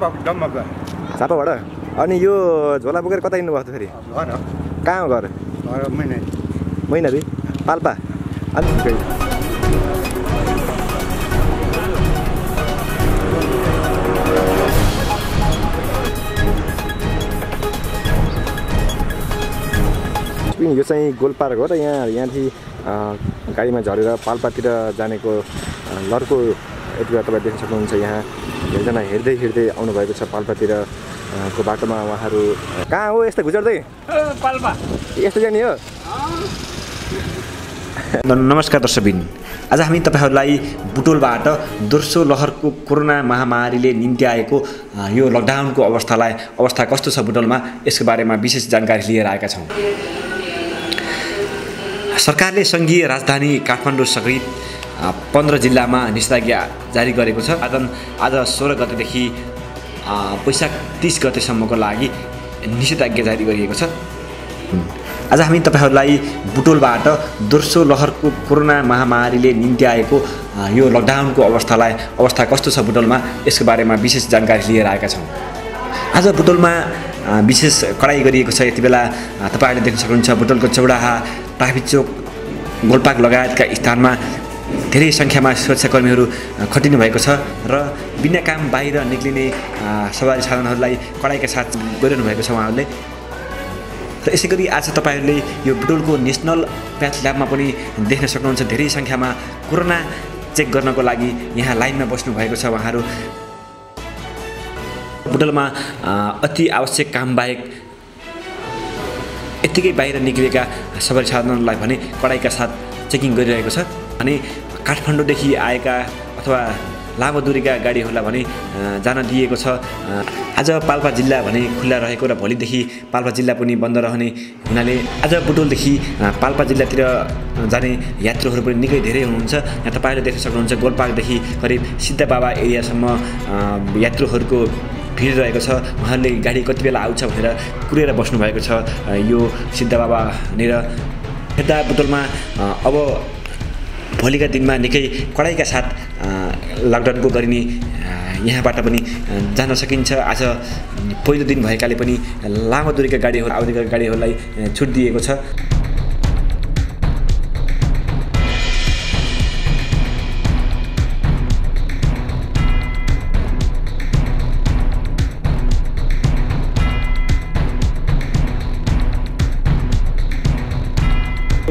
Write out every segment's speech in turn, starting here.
डम्बा झापाबाट अनि यो झोला बोकेर कता हिँड्नुभएको थियो फेरि? घर कहाँ हो घर? घर महिना मैनारी पाल्पा। अनि यो चाहिँ गोलपार्क हो र यहाँ यहाँदेखि गाडीमा झरेर पाल्पातिर जानेको अ, लड्को यति बेला तपाईँ देख्न सक्नुहुन्छ यहाँ। धेरैजना हिँड्दै हिँड्दै आउनुभएको छ पाल्पातिर को बाटोमा उहाँहरू। कहाँ हो यस्तो गुजर्दै? पाल्पा। यस्तो जाने हो? नमस्कार दर्शकबिन। आज हामी तपाईँहरूलाई बुटोलबाट दोस्रो लहरको कोरोना महामारीले निम्ति आएको यो लकडाउनको अवस्थालाई अवस्था कस्तो छ बुटोलमा यसको बारेमा विशेष जानकारी लिएर आएका छौँ। सरकारले सङ्घीय राजधानी काठमाडौँ सहित पन्ध्र जिल्लामा निषेधाज्ञा जारी गरेको छ। आज आज सोह्र गतेदेखि वैशाख तिस गतेसम्मको लागि निषेधाज्ञा जारी गरिएको छ। आज हामी तपाईँहरूलाई बुटोलबाट दोस्रो लहरको कोरोना महामारीले निम्ति आएको यो लकडाउनको अवस्थालाई अवस्था कस्तो छ बुटोलमा यसको बारेमा विशेष जानकारी लिएर आएका छौँ। आज बुटोलमा विशेष कडाइ गरिएको छ। यति बेला तपाईँहरूले देख्न सक्नुहुन्छ बुटोलको चौडाहा ट्राफिक चोक गोलपाक लगायतका स्थानमा धेरै सङ्ख्यामा सुरक्षाकर्मीहरू खटिनु भएको छ र बिना काम बाहिर निक्लिने सवारी साधनहरूलाई कडाइका साथ गरिरहनु भएको छ उहाँहरूले। र यसै गरी आज तपाईँहरूले यो बुटोलको नेसनल प्याथ ल्याबमा पनि देख्न सक्नुहुन्छ। धेरै सङ्ख्यामा कोरोना चेक गर्नको लागि यहाँ लाइनमा बस्नु भएको छ उहाँहरू। बुटोलमा अति आवश्यक काम बाहेक यत्तिकै बाहिर निक्लिएका सवारी साधनहरूलाई भने कडाइका साथ चेकिङ गरिरहेको छ। अनि काठमाडौँदेखि आएका अथवा लामो दूरीका गाडीहरूलाई भने जान दिएको छ। आज पाल्पा जिल्ला भने खुल्ला रहेको र भोलिदेखि पाल्पा जिल्ला पनि बन्द रहने हुनाले आज बुटोलदेखि पाल्पा जिल्लातिर जाने यात्रुहरू पनि निकै धेरै हुनुहुन्छ। यहाँ तपाईँहरूले देख्न सक्नुहुन्छ गोलपाकदेखि करिब सिद्ध बाबा एरियासम्म यात्रुहरूको भिड रहेको छ। उहाँहरूले गाडी कति बेला आउँछ भनेर कुरेर बस्नुभएको छ। यो सिद्ध बाबानिर। यता बुटोलमा अब भोलिका दिनमा निकै कडाइका साथ लकडाउनको गरिने यहाँबाट पनि जान सकिन्छ। आज पहिलो दिन भएकाले पनि लामो दूरीका गाडीहरू आउँदैका गाडीहरूलाई छुट दिएको छ।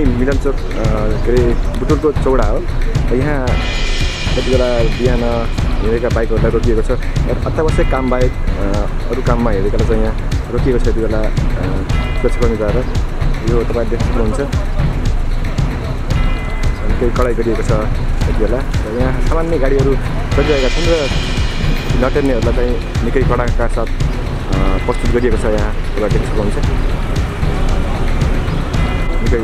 मिलन चोक के अरे बुटोलको चौडा हो यहाँ यति बेला बिहान हिँडेका बाइकहरूलाई रोकिएको छ अत्यावश्यक काम बाहेक अरू काममा हिँडेकालाई चाहिँ यहाँ रोकिएको छ यति बेला सुरक्षाकर्मीद्वारा यो तपाईँ देख्न सक्नुहुन्छ केही कडाइ गरिएको छ यति बेला र यहाँ सामान्य गाडीहरू चलिरहेका छन् र नटेर्नेहरूलाई चाहिँ निकै कडाका साथ प्रस्तुत गरिएको छ यहाँ तपाईँ देख्न सक्नुहुन्छ निकै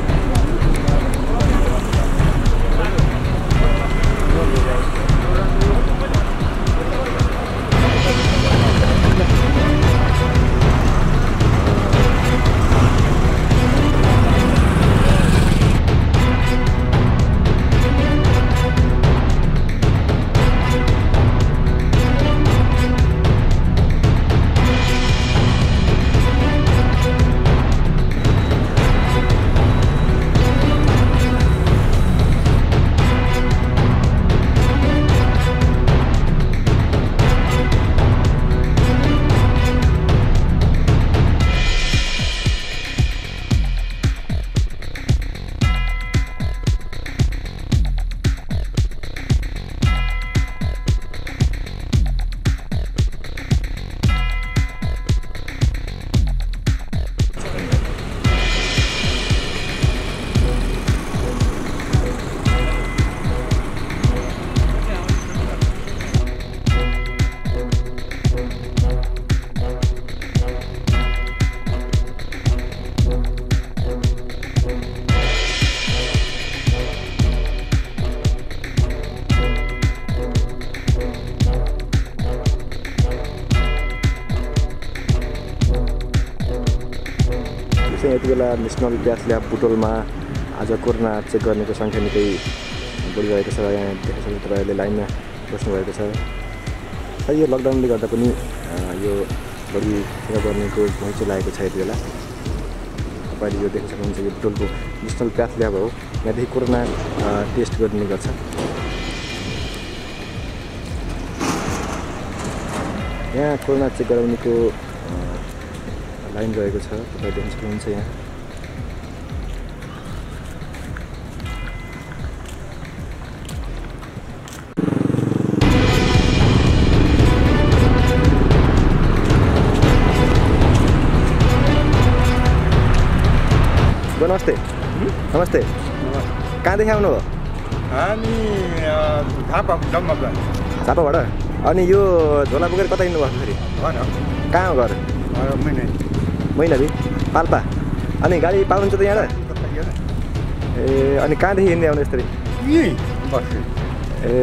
चाहिँ यति बेला नेसनल ग्यास ल्याब बुटोलमा आज कोरोना चेक गर्नेको सङ्ख्या निकै बढिरहेको छ। यहाँ देख्न तपाईँहरूले लाइनमा बस्नुभएको छ। र यो लकडाउनले गर्दा पनि यो बढी सेवा गर्नेको घुइँचो लागेको छ यति बेला। तपाईँले यो देख्न सक्नुहुन्छ यो बुटोलको नेसनल प्याथ ल्याब हो यहाँदेखि कोरोना टेस्ट गरिने गर्छ। यहाँ कोरोना चेक गराउनेको लाइन रहेको छ तपाईँ देख्न सक्नुहुन्छ यहाँ? नमस्ते। नमस्ते। कहाँदेखि आउनुभयो? हामी झापाबाट? अनि यो झोला बोकेर कता हिँड्नुभएको फेरि? कहाँ हो घर? मैनाली पाल्पा अनि गाडी पाउनुहुन्छ त यहाँबाट ए अनि कहाँदेखि हिँड्दै आउनु यसरी बस्छु ए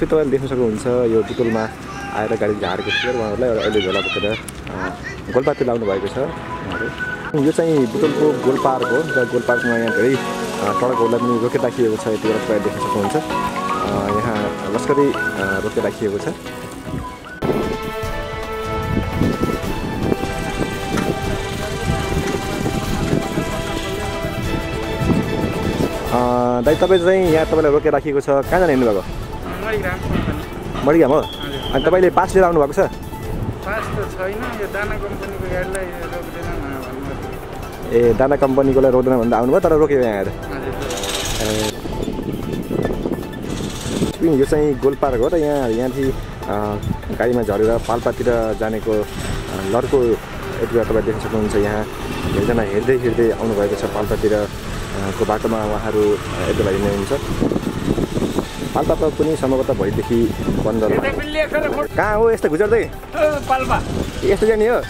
तपाईँले देख्न सक्नुहुन्छ यो बुटोलमा आएर गाडी झारेको थियो उहाँहरूलाई अहिले झोला बोकेर अँ, गोलपातिर लाउनु भएको छ उहाँहरू यो चाहिँ बुटोलको गोलपार्क हो र गोलपार्कमा यहाँ धेरै अँ, ट्रकहरूलाई पनि रोकेर राखिएको छ यति बेला तपाईँले देख्न सक्नुहुन्छ लस्करी रोकेर राखिएको छ। दाइ तपाईँ चाहिँ यहाँ तपाईँलाई रोकेर राखिएको छ। कहाँ जान हिँड्नुभएको? मरिगाम हो? अनि तपाईँले पास लिएर आउनुभएको छ? पास त छैन यो दाना कम्पनीको गाडीलाई रोक्दैन न भन्नु ए दाना कम्पनीकोलाई रोक्दैन भन्दा आउनुभयो तर रोक्यो यहाँ आएर। हजुर यो चाहिँ गोलपार्क हो र यहाँ यहाँदेखि गाडीमा झरेर पाल्पातिर जानेको लड्को यति बेला तपाईँ देख्न सक्नुहुन्छ यहाँ। एकजना हिँड्दै हिँड्दै आउनुभएको छ पाल्पातिर। को बाटोमा उहाँहरू यति बेला हिँड्दै हुनुहुन्छ। पाल्पा त पनि सम्भवतः भोलिदेखि बन्द कहाँ हो यस्तो गुजर्दै? पाल्पा। यस्तो जाने हो।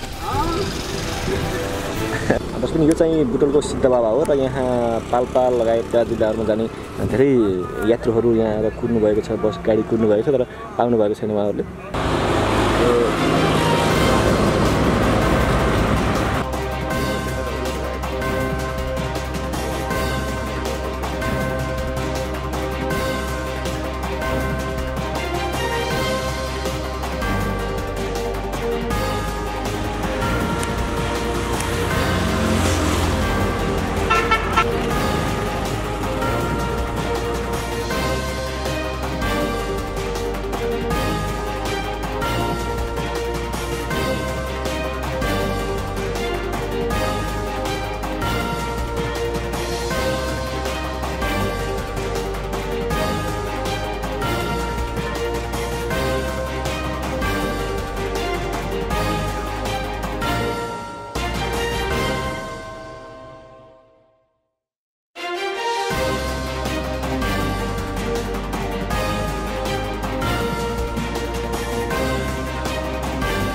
बस पनि यो चाहिँ बुटोलको सिद्ध बाबा हो र यहाँ पाल्पा लगायतका जिल्लाहरूमा जाने धेरै यात्रुहरू यहाँ आएर कुद्नुभएको छ बस गाडी कुद्नुभएको छ तर पाउनुभएको छैन उहाँहरूले